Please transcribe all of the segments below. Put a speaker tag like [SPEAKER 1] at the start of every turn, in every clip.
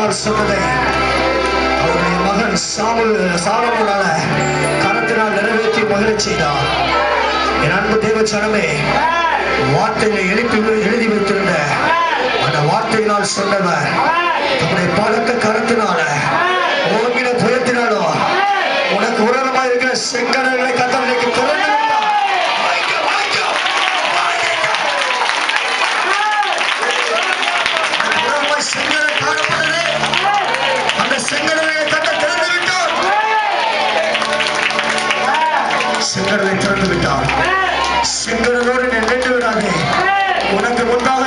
[SPEAKER 1] வாக்கினால் சொன்னதை அவருடைய மகன் சாமுல் சாலமோனால கரத்தினால் நிறைவேற்றி மகிழச் செய்தார். என் அன்பு தேவச்சனமே வார்த்தைகளை எழுப்பி எழுதி வைத்திருந்த அந்த வார்த்தையினால் சொன்னவர் தம்முடைய பழக்க கரத்தினால ஓங்கின புயத்தினாலும் உனக்கு உரமா இருக்கிற செங்கடல்களை கத்தவனுக்கு திறந்து got to return to the God. Sing the Lord in the the day.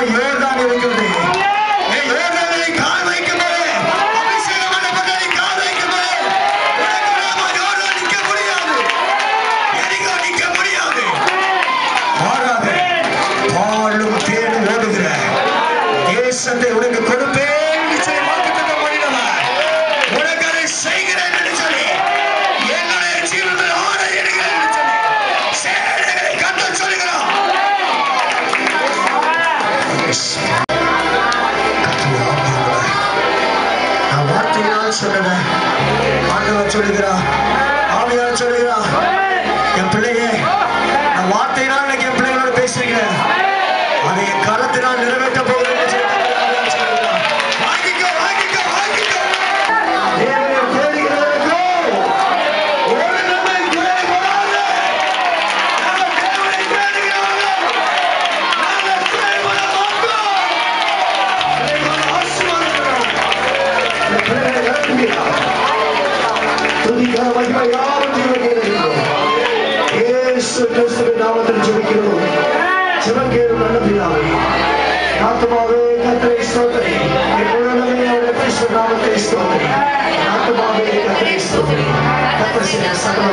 [SPEAKER 1] கர்த்தருடைய துதிக்கிற மகிமை யாவும் தேவனுக்கு இருக்கிறோம். இயேசு கிறிஸ்துவின் நாமத்தில் ஜெபிக்கிறோம். ஜெபம் கேளும் நல்ல பிதாவே. ஆத்மாவே கர்த்தரை ஸ்தோத்திரி. என் உடலமே அவருடைய கிறிஸ்து நாமத்தை ஸ்தோத்திரி. ஆத்மாவே கர்த்தரை ஸ்தோத்திரி. கர்த்தர் செய்த சகல